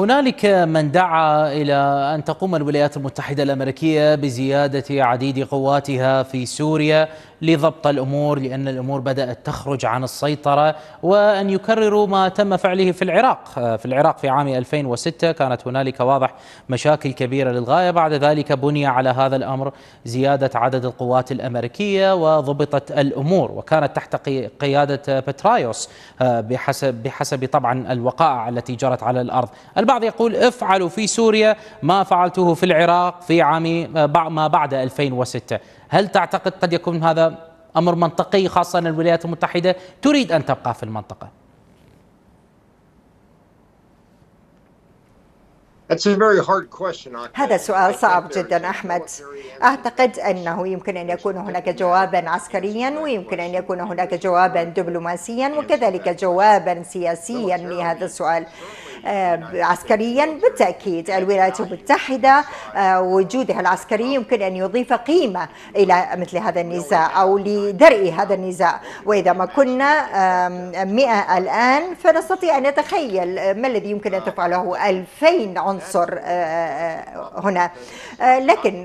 هنالك من دعا إلى أن تقوم الولايات المتحدة الأمريكية بزيادة عديد قواتها في سوريا لضبط الأمور لأن الأمور بدأت تخرج عن السيطرة وأن يكرروا ما تم فعله في العراق. في العراق في عام 2006 كانت هنالك واضح مشاكل كبيرة للغاية. بعد ذلك بني على هذا الأمر زيادة عدد القوات الأمريكية وضبطت الأمور وكانت تحت قيادة بترايوس بحسب, بحسب طبعا الوقائع التي جرت على الأرض. البعض يقول افعلوا في سوريا ما فعلته في العراق في عام ما بعد 2006 هل تعتقد قد يكون هذا أمر منطقي خاصة أن الولايات المتحدة تريد أن تبقى في المنطقة؟ هذا سؤال صعب جدا أحمد. أعتقد أنه يمكن أن يكون هناك جوابا عسكريا ويمكن أن يكون هناك جوابا دبلوماسيا وكذلك جوابا سياسيا لهذا السؤال. عسكريا بالتأكيد الولايات المتحدة آه، وجودها العسكري يمكن أن يضيف قيمة إلى مثل هذا النزاع أو لدرء هذا النزاع. وإذا ما كنا مئة الآن فنستطيع أن نتخيل ما الذي يمكن أن تفعله ألفين عنصر آه، هنا. لكن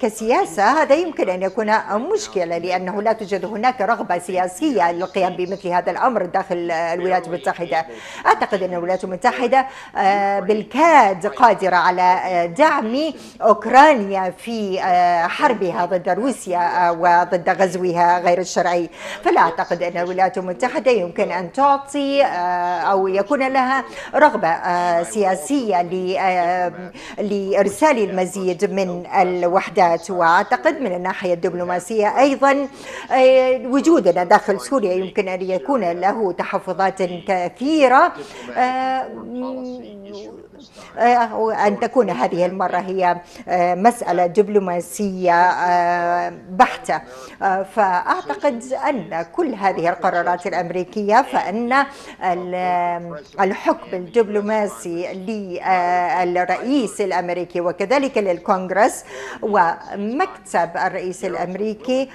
كسياسة هذا يمكن أن يكون مشكلة لأنه لا توجد هناك رغبة سياسية للقيام بمثل هذا الأمر داخل الولايات المتحدة. أعتقد أن الولايات المتحدة آه، بالكاد قادرة على آه، دعم أوكرانيا في آه، حربها ضد روسيا وضد غزوها غير الشرعي. فلا أعتقد أن الولايات المتحدة يمكن أن تعطي أو يكون لها رغبة سياسية لإرسال المزيد من الوحدات. وأعتقد من الناحية الدبلوماسية أيضا وجودنا داخل سوريا يمكن أن يكون له تحفظات كثيرة. آه، آه، أن تكون هذه المرة هي آه، مسألة دبلوماسية بحتة. فأعتقد أن كل هذه القرارات الأمريكية فإن الحكم الدبلوماسي للرئيس الأمريكي وكذلك للكونغرس ومكتب الرئيس الأمريكي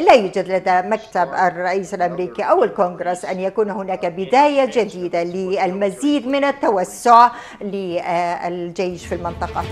لا يوجد لدى مكتب الرئيس الأمريكي أو الكونغرس أن يكون هناك بداية جديدة للمزيد من التوسع للجيش في المنطقة.